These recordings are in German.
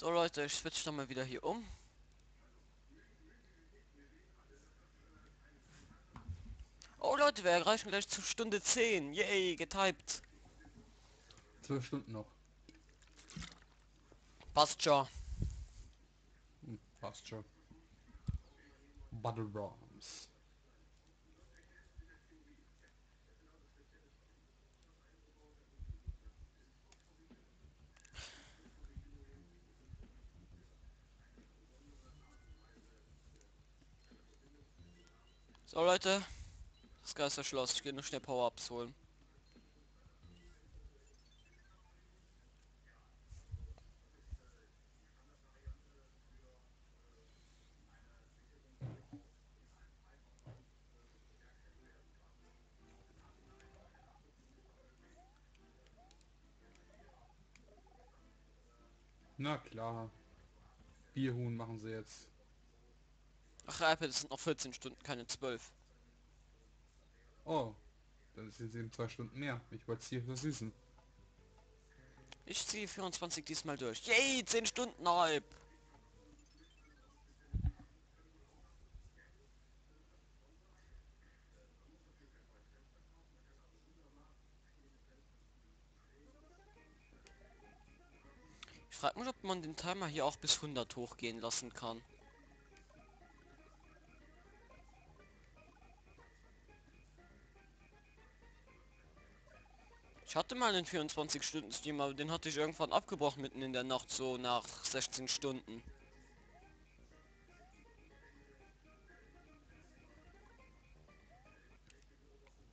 So Leute, ich switch noch mal wieder hier um. Oh Leute, wir erreichen gleich zu Stunde 10. Yay, getypt. Zwölf Stunden noch. Passt schon. Hm, passt schon. Battle Bombs. So Leute, das Geisterschloss. Ich gehe nur schnell Power-Ups holen. Na klar. Bierhuhn machen sie jetzt. Ach, iPad es sind noch 14 Stunden, keine 12. Oh. Dann sind sie eben zwei Stunden mehr. Ich wollte es hier versüßen. Ich ziehe 24 diesmal durch. Yay, 10 Stunden halb. Ich frage mich, ob man den Timer hier auch bis 100 hochgehen lassen kann. Ich hatte mal einen 24 Stunden Stream, aber den hatte ich irgendwann abgebrochen mitten in der Nacht, so nach 16 Stunden.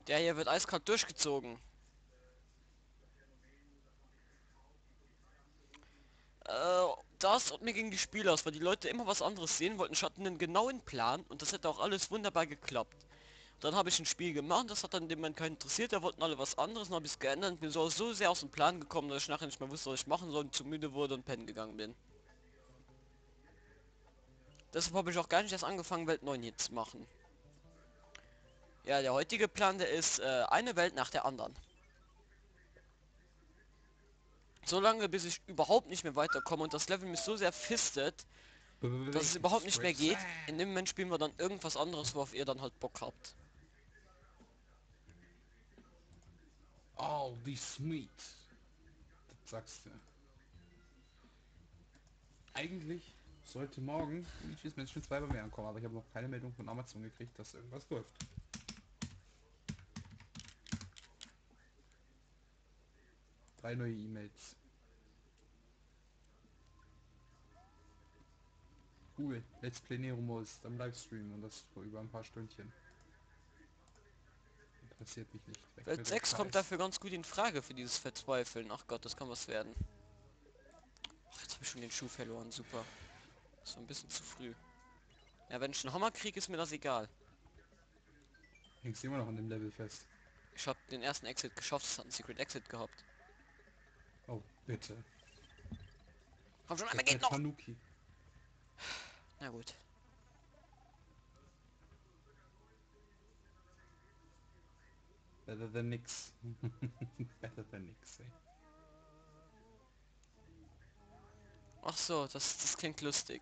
Der hier wird eiskalt durchgezogen. Äh, das und mir ging die Spiele aus, weil die Leute immer was anderes sehen wollten. Ich hatte einen genauen Plan und das hätte auch alles wunderbar geklappt. Dann habe ich ein Spiel gemacht, das hat dann dem Mann keinen interessiert, da wollten alle was anderes, dann habe ich es geändert und bin so, so sehr aus dem Plan gekommen, dass ich nachher nicht mehr wusste, was ich machen soll und zu müde wurde und pennen gegangen bin. Deshalb habe ich auch gar nicht erst angefangen, Welt 9 hier zu machen. Ja, der heutige Plan, der ist äh, eine Welt nach der anderen. So lange, bis ich überhaupt nicht mehr weiterkomme und das Level mich so sehr fistet, dass es überhaupt nicht mehr geht. In dem Moment spielen wir dann irgendwas anderes, worauf ihr dann halt Bock habt. Oh, wie sweet. Das sagst du. Eigentlich sollte morgen Luigi's Mansion 2 bei mir ankommen, aber ich habe noch keine Meldung von Amazon gekriegt, dass irgendwas läuft. Drei neue E-Mails. Cool, Let's Play Neromos am Livestream und das vor über ein paar Stündchen. Interessiert mich nicht. Weg Welt dem 6 kommt dafür ganz gut in Frage für dieses Verzweifeln. Ach Gott, das kann was werden. Ach, jetzt habe ich schon den Schuh verloren, super. War ein bisschen zu früh. Ja, wenn ich einen Hammer kriege, ist mir das egal. Hängst immer noch an dem Level fest. Ich habe den ersten Exit geschafft, es hat einen Secret Exit gehabt. Oh, bitte. Komm schon, einmal geht noch! Tanuki. Na gut. Better than nix. Better than nix, ey. Ach so, das, das klingt lustig.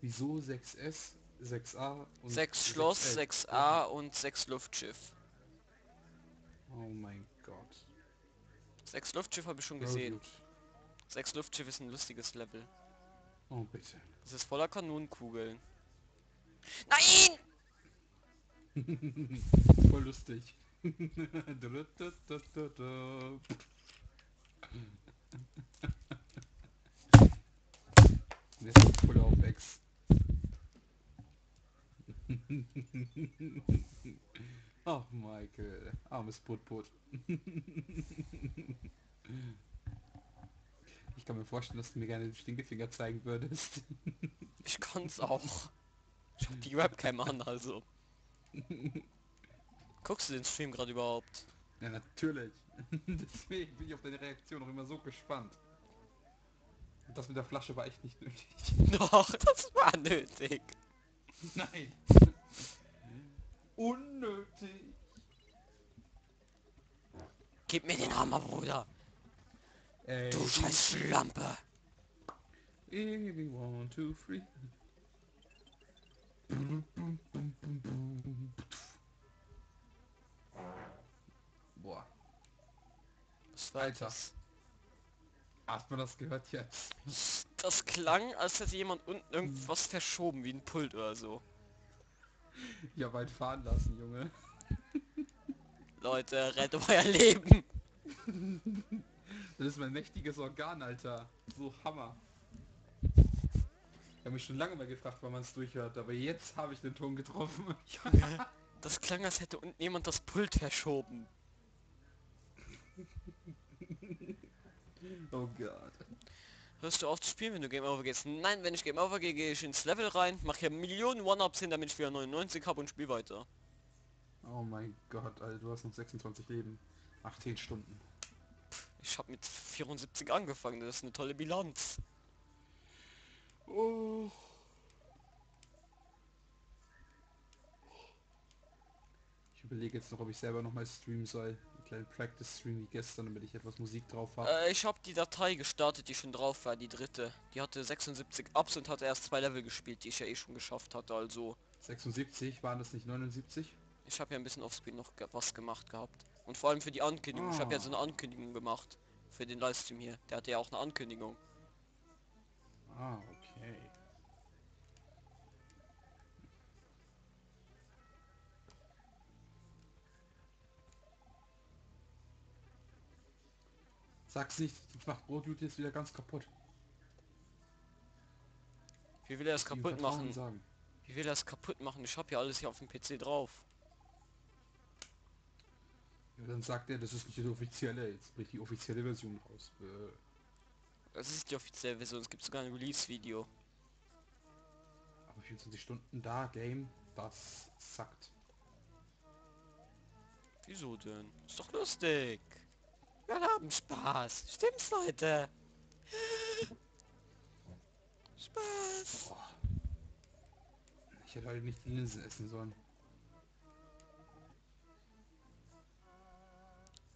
Wieso 6S, 6A und 6 Schloss, 6L? 6a und 6 Luftschiff. Oh mein Gott. 6 Luftschiff habe ich schon gesehen. gut. 6 Luftschiff ist ein lustiges Level. Oh bitte. Das ist voller Kanonenkugeln. Nein! Voll lustig. Der ist voll auf Ex. Ach Michael, armes Putput. Ich kann mir vorstellen, dass du mir gerne den Stinkefinger zeigen würdest. Ich kann's auch. Ich hab die Webcam an, also. Guckst du den Stream gerade überhaupt? Ja, natürlich. Deswegen bin ich auf deine Reaktion auch immer so gespannt. Und das mit der Flasche war echt nicht nötig. Doch, das war nötig. Nein. Unnötig. Gib mir den Hammer, Bruder. Ey, Du scheiß Schlampe. One, two, three. Boah, Alter. das? hat man das gehört jetzt? Das klang, als hätte jemand unten irgendwas verschoben, wie ein Pult oder so. Ja, weit fahren lassen, Junge. Leute, rettet euer Leben. Das ist mein mächtiges Organ, Alter. So Hammer. Ich habe mich schon lange mal gefragt, wann man es durchhört, aber jetzt habe ich den Ton getroffen. Junge, das klang, als hätte unten jemand das Pult verschoben. oh Gott. Hörst du auf zu spielen, wenn du Game Over gehst? Nein, wenn ich Game Over gehe, gehe ich ins Level rein, mache hier Millionen One-Ups hin, damit ich wieder 99 habe und spiele weiter. Oh mein Gott, Alter, du hast noch 26 Leben. 18 Stunden. Ich habe mit 74 angefangen, das ist eine tolle Bilanz. Oh. Ich überlege jetzt noch, ob ich selber noch mal streamen soll. Einen kleinen Practice-Stream wie gestern, damit ich etwas Musik drauf habe. Äh, ich habe die Datei gestartet, die schon drauf war, die dritte. Die hatte 76 Ups und hatte erst zwei Level gespielt, die ich ja eh schon geschafft hatte, also... 76, waren das nicht 79? Ich habe ja ein bisschen offscreen noch ge was gemacht gehabt. Und vor allem für die Ankündigung. Ich habe ja so eine Ankündigung gemacht. Für den Livestream hier. Der hatte ja auch eine Ankündigung. Ah, okay. Sag's nicht, das macht Brotloot jetzt wieder ganz kaputt. Wie will er ihm kaputt machen? Sagen. Wie will er es kaputt machen? Ich habe ja alles hier auf dem PC drauf. Ja, dann sagt er, das ist nicht die offizielle, jetzt bricht die offizielle Version raus. Äh, Das ist die offizielle Version. Es gibt sogar ein Release-Video. aber 24 Stunden da, Game, das sagt. Wieso denn? Ist doch lustig. Wir haben Spaß. Stimmt's, Leute? Spaß. Boah. Ich hätte heute nicht die Linsen essen sollen.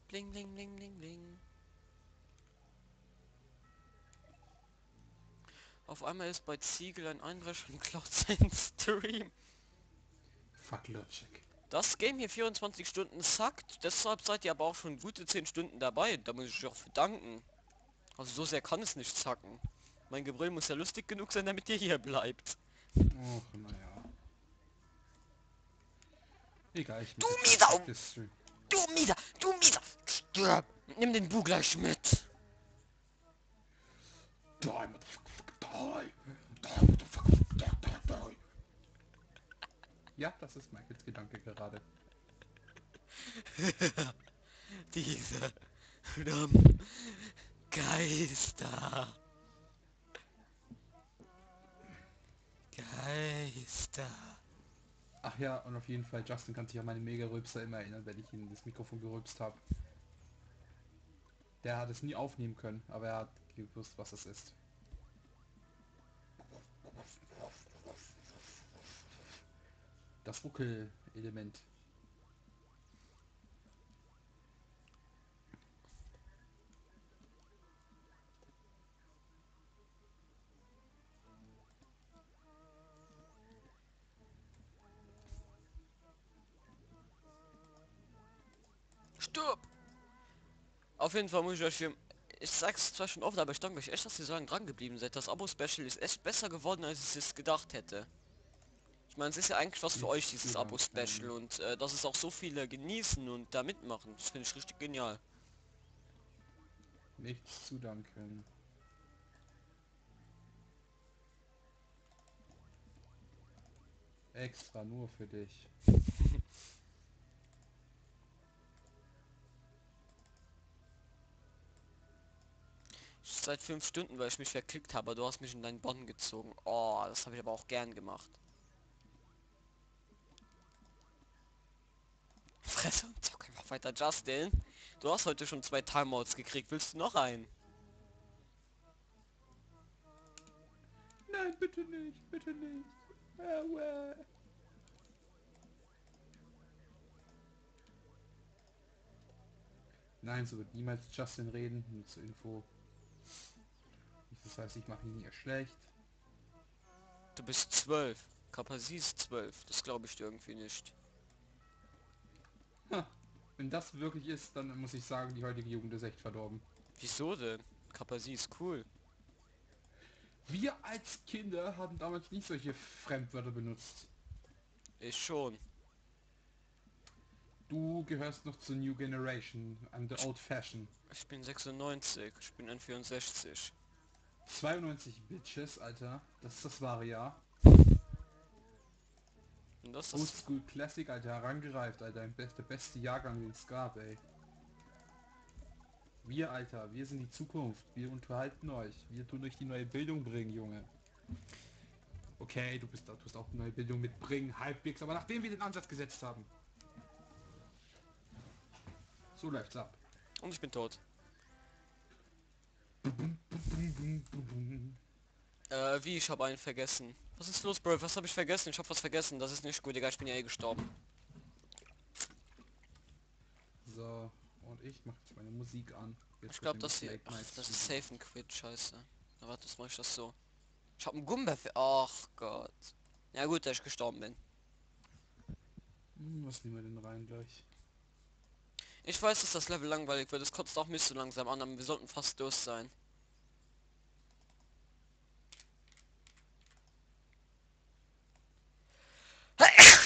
Bling, bling, bling, bling, bling. Auf einmal ist bei Ziegel ein Einbrecher und klaut seinen Stream. Fuck Logic. Das Game hier 24 Stunden sackt, deshalb seid ihr aber auch schon gute 10 Stunden dabei. Da muss ich euch auch für danken. Also so sehr kann es nicht zacken. Mein Gebrüll muss ja lustig genug sein, damit ihr hier bleibt. Och, naja. Egal, ich Du Mieter! Stream. Du Mieter! Du Mieter! Stirb! Nimm den Bu gleich mit! Die, Ja, das ist Michaels Gedanke gerade. Diese Geister. Geister. Ach ja, und auf jeden Fall, Justin kann sich an meine Mega-Rülpser immer erinnern, wenn ich ihn in das Mikrofon gerülpst habe. Der hat es nie aufnehmen können, aber er hat gewusst, was es ist. Das Ruckel-Element. Stirb! Auf jeden Fall muss ich euch hier... Ich sag's zwar schon oft, aber ich danke euch echt, dass ihr so lange dran geblieben seid. Das Abo-Special ist echt besser geworden, als ich es gedacht hätte. Ich meine, es ist ja eigentlich was für euch, dieses. Abo-Special. Und äh, dass es auch so viele genießen und da mitmachen. Das finde ich richtig genial. Nichts zu danken. Extra nur für dich. Seit fünf Stunden, weil ich mich verklickt habe. Du hast mich in deinen Bonn gezogen. Oh, das habe ich aber auch gern gemacht. Fresse und zock einfach weiter, Justin. Du hast heute schon zwei Timeouts gekriegt. Willst du noch einen? Nein, bitte nicht, bitte nicht. Nein, so wird niemals Justin reden, nur zur Info. Das heißt, ich mache ihn hier schlecht. Du bist zwölf. Kapasi ist zwölf. Das glaube ich dir irgendwie nicht. Ha, wenn das wirklich ist, dann muss ich sagen, die heutige Jugend ist echt verdorben. Wieso denn? Kapasi ist cool. Wir als Kinder haben damals nicht solche Fremdwörter benutzt. Ich schon. Du gehörst noch zur New Generation, an the Old Fashion. Ich bin 96. Ich bin N64. 92 Bitches, Alter. Das ist das wahre Jahr. Und das ist... Oldschool Classic, Alter, herangereift, Alter. Der beste Jahrgang, den es gab, ey. Wir, Alter, wir sind die Zukunft. Wir unterhalten euch. Wir tun euch die neue Bildung bringen, Junge. Okay, du bist da, du hast auch neue Bildung mitbringen, halbwegs, aber nachdem wir den Ansatz gesetzt haben. So läuft's ab. Und ich bin tot. Äh, wie? Ich habe einen vergessen. Was ist los, Bro? Was habe ich vergessen? Ich habe was vergessen. Das ist nicht gut, Digga. Ich bin ja eh gestorben. So, und ich mache jetzt meine Musik an. Jetzt Ich glaube, das hier... Ach, das ist safe ein Quit, scheiße. Na, warte, das mache ich das so. Ich habe einen Gumba für... Ach Gott. Ja gut, dass ich gestorben bin. Hm, was nehmen wir denn rein gleich? Ich weiß, dass das Level langweilig wird. Es kotzt auch mich so langsam an, aber wir sollten fast durch sein.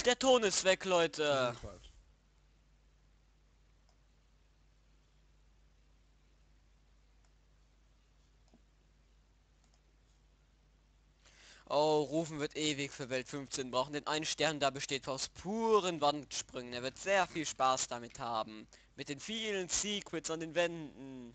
Der Ton ist weg, Leute. Oh, Rufen wird ewig für Welt 15 brauchen. Den einen Stern da besteht aus puren Wandsprüngen. Er wird sehr viel Spaß damit haben. Mit den vielen Secrets an den Wänden.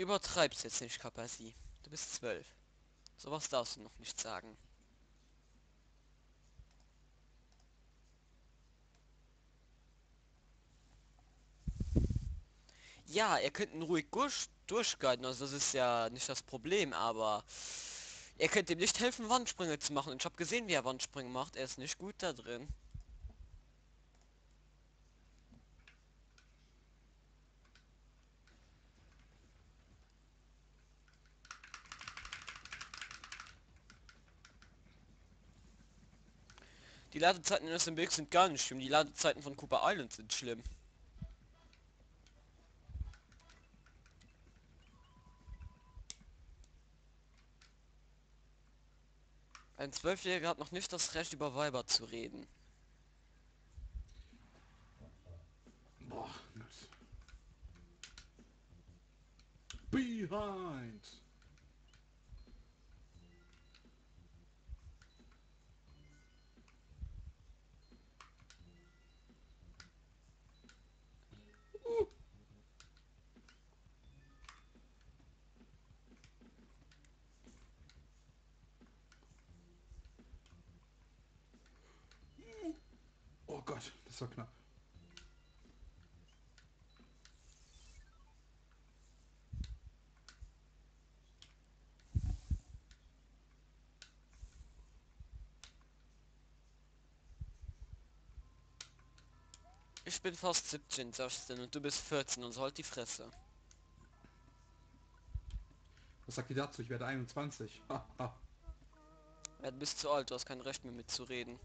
Übertreib's jetzt nicht, Kapasi. Du bist zwölf. Sowas darfst du noch nicht sagen. Ja, ihr könnt ihn ruhig durch, durchguiden, also das ist ja nicht das Problem, aber ihr könnt ihm nicht helfen, Wandsprünge zu machen. Und ich habe gesehen, wie er Wandsprünge macht. Er ist nicht gut da drin. Die Ladezeiten in SMBX sind gar nicht schlimm. Die Ladezeiten von Cooper Island sind schlimm. Ein Zwölfjähriger hat noch nicht das Recht, über Weiber zu reden. Boah, nice. Behind! Oh Gott, das war knapp. Ich bin fast 17, Justin, und du bist 14 und so halt die Fresse. Was sagt ihr dazu? Ich werde 21. Ha, ha. Ja, du bist zu alt, du hast kein Recht mehr mitzureden.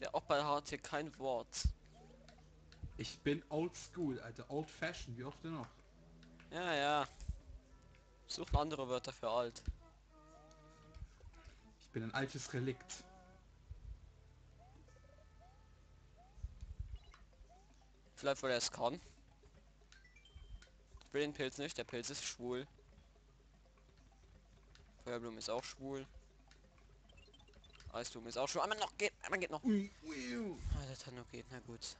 Der Opa hat hier kein Wort. Ich bin old school, Alter. Old fashioned, wie oft denn noch? Ja, ja. Such andere Wörter für alt. Bin ein altes Relikt. Vielleicht weil er es kann. Ich will den Pilz nicht, der Pilz ist schwul. Feuerblume ist auch schwul. Eisblume ist auch schwul. Einmal noch geht, einmal geht noch. Ah, der Tano geht, na gut.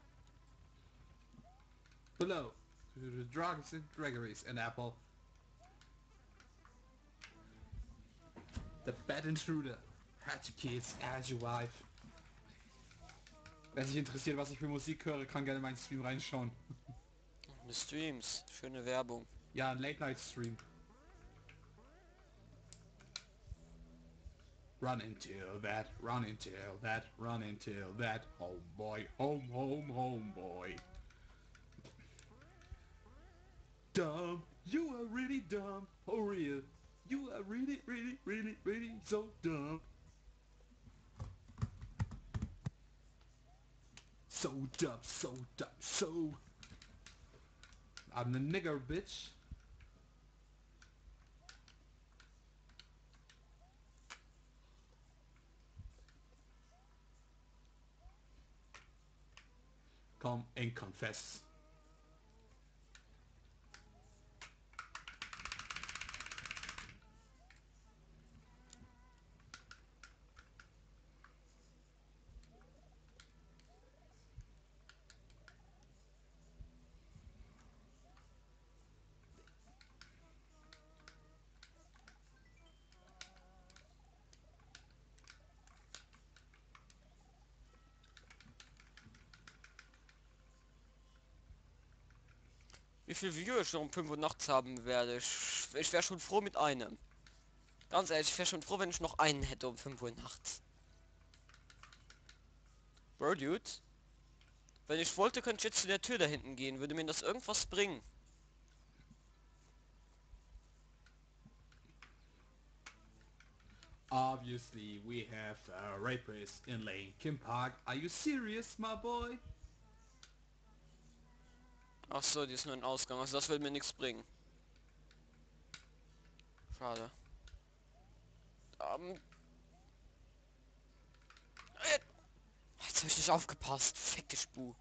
Hello. The drugs and Gregory's an apple. The bad intruder. Your kids, as your wife. Wer sich interessiert, was ich für Musik höre, kann gerne meinen Stream reinschauen. Streams, schöne Werbung. Ja, ein Late-Night-Stream. Run until that, run until that, run until that, homeboy, home, home, homeboy. Dumb, you are really dumb, oh real. You are really, really, really, really so dumb. So dumb, so dumb, so... I'm the nigger, bitch. Come and confess. Wie viel Viewer ich noch um 5 Uhr nachts haben werde. Ich, ich wäre schon froh mit einem. Ganz ehrlich, ich wäre schon froh, wenn ich noch einen hätte um 5 Uhr nachts. Bro, Dude. Wenn ich wollte, könnte ich jetzt zu der Tür da hinten gehen. Würde mir das irgendwas bringen? Obviously, we have a rapist in Linkin Park. Are you serious, my boy? Ach so, die ist nur ein Ausgang. Also das will mir nichts bringen. Schade. Ähm. Äh, Jetzt habe ich nicht aufgepasst. Fecke Spu.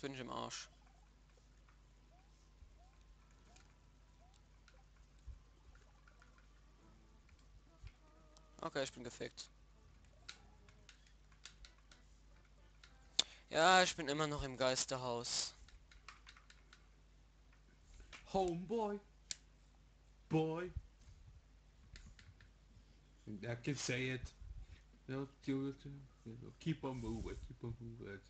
Jetzt bin ich im Arsch. Okay, ich bin gefickt. Ja, ich bin immer noch im Geisterhaus. Homeboy. Boy. I can say it. Keep on moving. Keep on moving.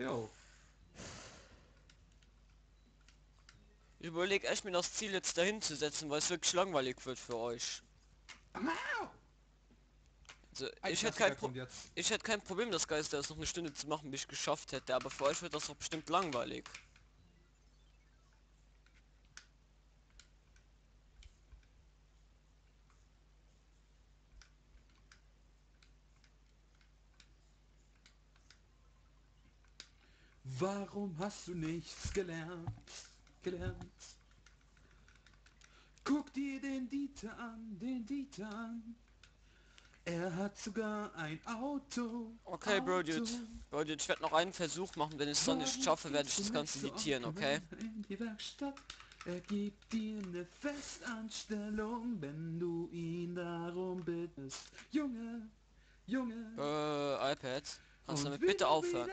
Jo. Ich überlege echt mir das Ziel jetzt dahin zu setzen, weil es wirklich langweilig wird für euch. Also, ich hätte kein Pro ich hätte kein Problem, das Geister erst noch eine Stunde zu machen, bis ich geschafft hätte, aber für euch wird das doch bestimmt langweilig. Warum hast du nichts gelernt? Gelernt. Guck dir den Dieter an, den Dieter an. Er hat sogar ein Auto. Okay, Bro, Auto. Dude. Bro, Dude, ich werde noch einen Versuch machen, wenn ich es dann nicht schaffe, werde ich das Ganze Onkel okay? In die Werkstatt. Er gibt dir eine Festanstellung, wenn du ihn darum bittest. Junge, Junge. Äh, iPad. Kannst du damit bitte aufhören?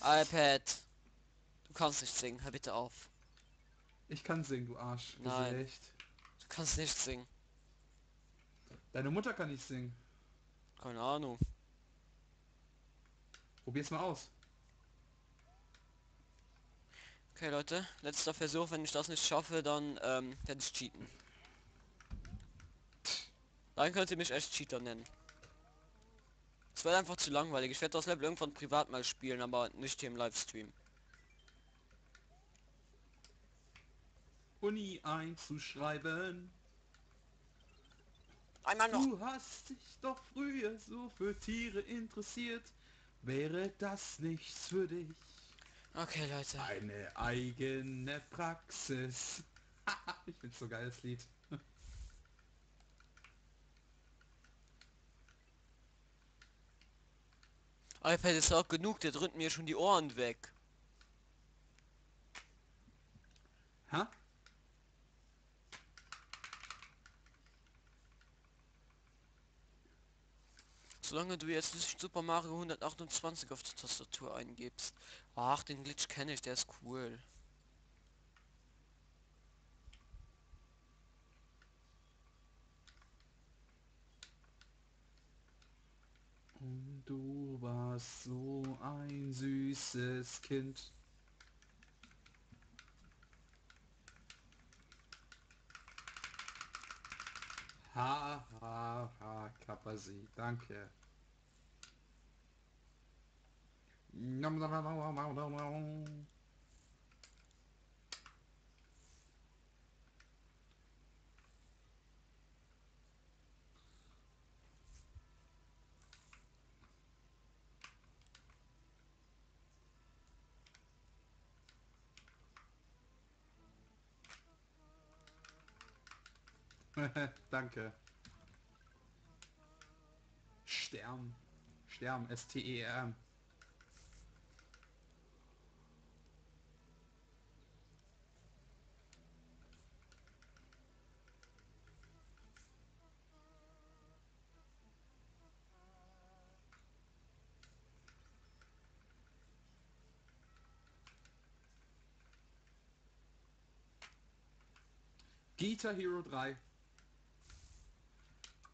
iPad. Du kannst nicht singen, hör bitte auf. Ich kann singen, du Arsch. Nein. Echt. Du kannst nicht singen. Deine Mutter kann nicht singen. Keine Ahnung. Probier's mal aus. Okay, Leute, letzter Versuch. Wenn ich das nicht schaffe, dann ähm, werde ich cheaten. Dann könnt ihr mich echt Cheater nennen. Es wird einfach zu langweilig. Ich werde das Level irgendwann privat mal spielen, aber nicht hier im Livestream. Uni einzuschreiben. Einmal noch. Du hast dich doch früher so für Tiere interessiert. Wäre das nichts für dich? Okay, Leute. Eine eigene Praxis. ich find's so geil, das Lied. iPad ist auch genug, der drückt mir schon die Ohren weg. Hä? Solange du jetzt nicht Super Mario 128 auf der Tastatur eingibst. Ach, den Glitch kenne ich, der ist cool. Und du warst so ein süßes Kind. Ha, ha, ha, Kapasi, danke. Nom, nom, nom, nom, nom, nom, Danke. Stern. Stern, S-T-E-R. Guitar Hero 3.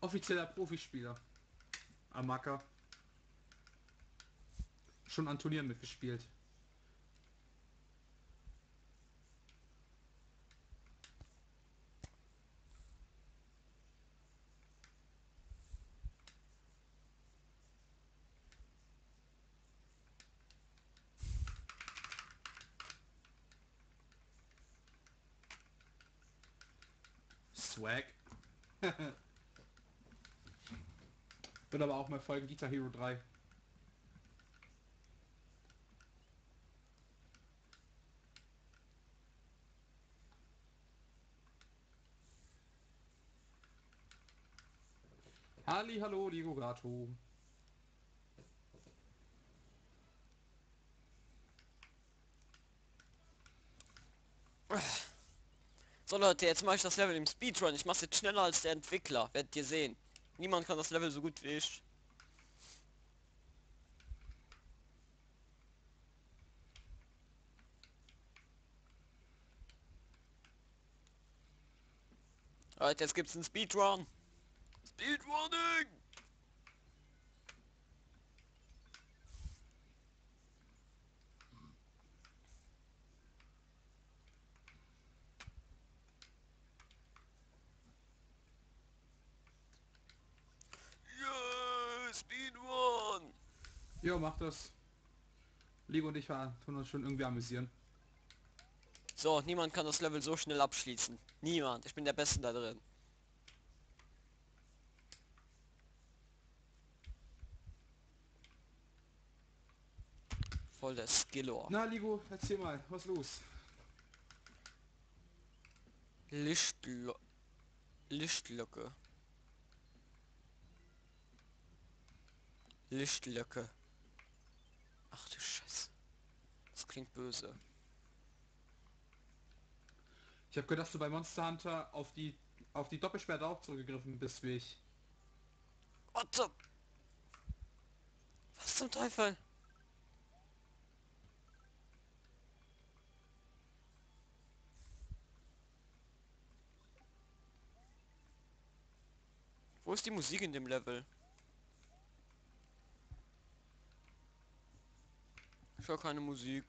Offizieller Profispieler. Amaka. Schon an Turnieren mitgespielt. Swag. Wird aber auch mal folgen Guitar Hero 3. Halli, hallo, Diego Gato. So Leute, jetzt mache ich das Level im Speedrun. Ich mache jetzt schneller als der Entwickler. Werdet ihr sehen. Niemand kann das Level so gut wie ich. Alter, jetzt gibt's einen Speedrun. Speedrunning! Yeah, Speedrun! Jo, mach das. Lego und ich tun uns schon irgendwie amüsieren. So, niemand kann das Level so schnell abschließen. Niemand. Ich bin der Beste da drin. Voll der Skillor. Na, Lego, erzähl mal, was los? Lichtlo Lichtlöcke. Lichtlöcke. Ach du Scheiße. Das klingt böse. Ich habe gehört, dass du bei Monster Hunter auf die auf die Doppelsperre auch zurückgegriffen bist wie ich. What the? Was zum Teufel? Wo ist die Musik in dem Level? Ich höre keine Musik.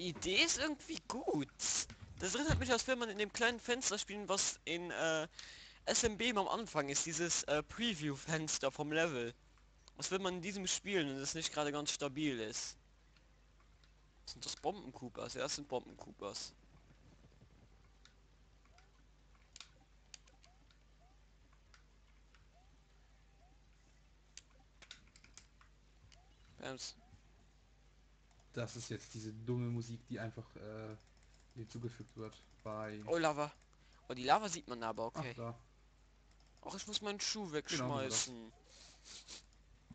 Die Idee ist irgendwie gut. Das erinnert mich, wenn man in dem kleinen Fenster spielen, was in äh, SMB am Anfang ist, dieses äh, Preview-Fenster vom Level. Was will man in diesem spielen und es nicht gerade ganz stabil ist? Sind das Bombencoopers? Ja, das sind Bombencoopers. Bams. Das ist jetzt diese dumme Musik, die einfach äh, hinzugefügt wird bei... Oh, Lava. Oh, die Lava sieht man aber, okay. Ach, da. Ach, ich muss meinen Schuh Genau, wegschmeißen.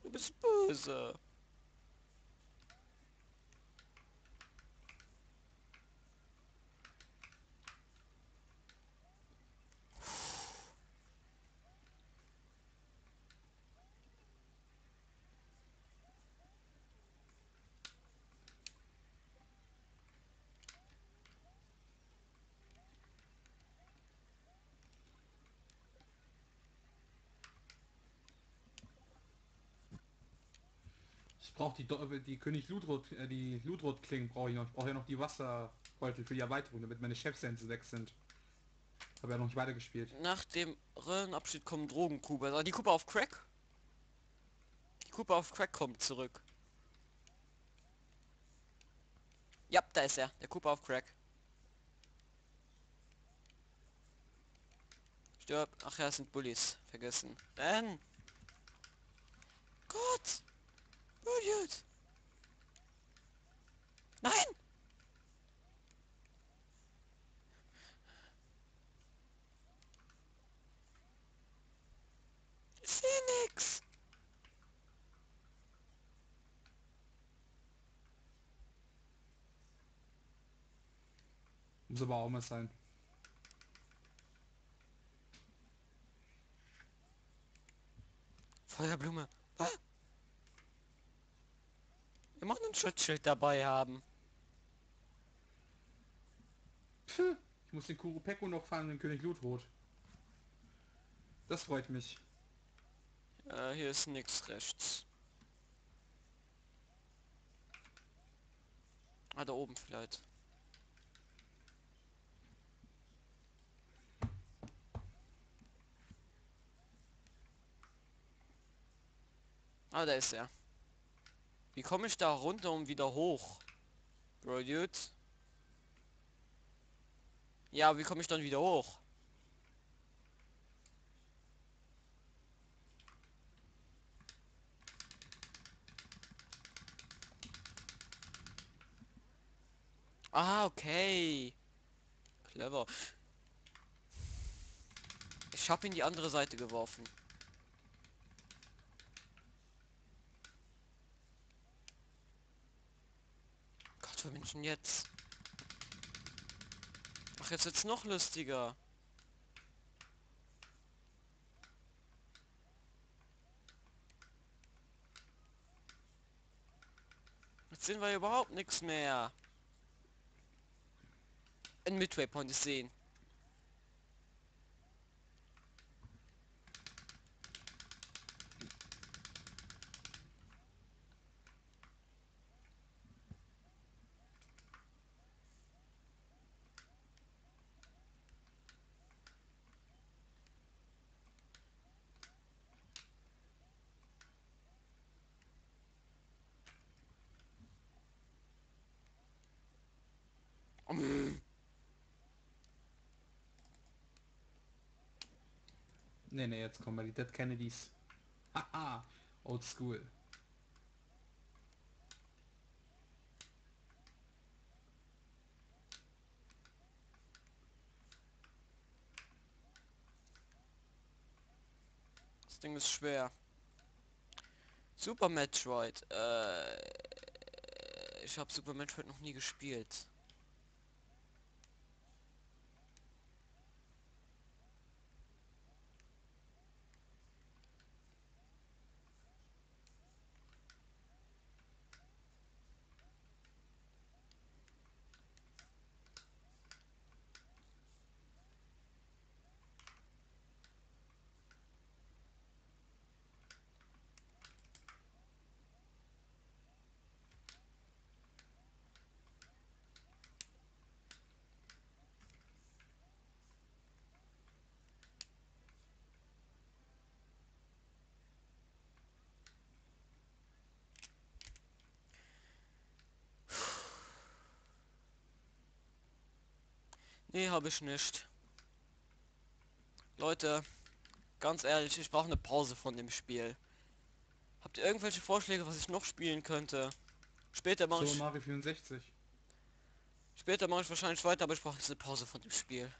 du bist böse. Ich brauche die, die König Ludrot, äh, die Ludrot Klingen brauche ich noch. Ich brauche ja noch die Wasserbeutel für die Erweiterung, damit meine Chefsense weg sind. Habe ja noch nicht weitergespielt. Nach dem Rillenabschied kommen Drogenkuba. Die Kuba auf Crack? Die Kuba auf Crack kommt zurück. Ja, da ist er. Der Kuba auf Crack. Stirb. Ach ja, es sind Bullies. Vergessen. Ben! Gott! Idiot! Nein! Ich seh nix! Muss aber auch mal sein. Feuerblume. Ah. Wir machen ein Schutzschild dabei haben. Puh, ich muss den Kurupeko noch fahren, den König Ludrot. Das freut mich. Äh, hier ist nix rechts. Ah, da oben vielleicht. Ah, da ist er. Wie komme ich da runter und wieder hoch? Bro, dude. Ja, wie komme ich dann wieder hoch? Ah, okay. Clever. Ich habe ihn die andere Seite geworfen. Ich denn jetzt? Ach, jetzt wird's noch lustiger. Jetzt sehen wir überhaupt nichts mehr. Ein Midway Point ist sehen. Ne, ne, jetzt kommen wir die Dead Kennedys. Haha, old school. Das Ding ist schwer. Super Metroid. Äh, ich habe Super Metroid noch nie gespielt. Nee, habe ich nicht. Leute, ganz ehrlich, ich brauche eine Pause von dem Spiel. Habt ihr irgendwelche Vorschläge, was ich noch spielen könnte? Später mache So ich, Mario 64. später mache ich wahrscheinlich weiter, aber ich brauche jetzt eine Pause von dem Spiel.